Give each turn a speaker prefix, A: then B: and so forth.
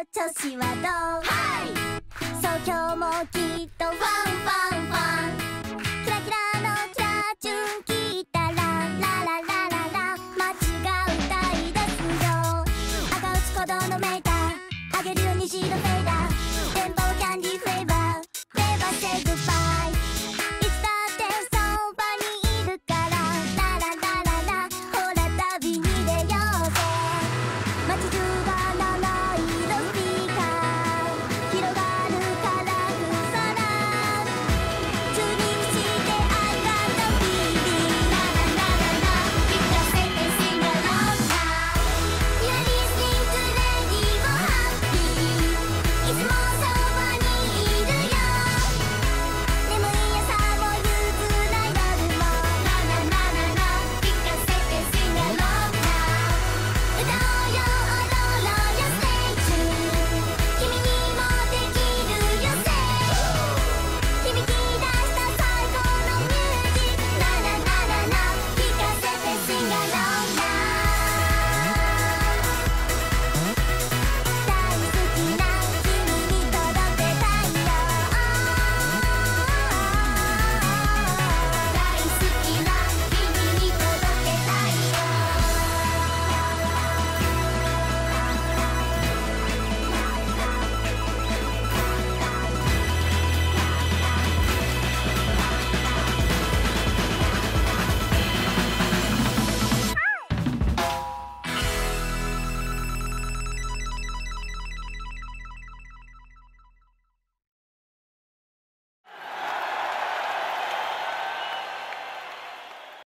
A: 女子はどう？はい！そう今日もきっとファンファン。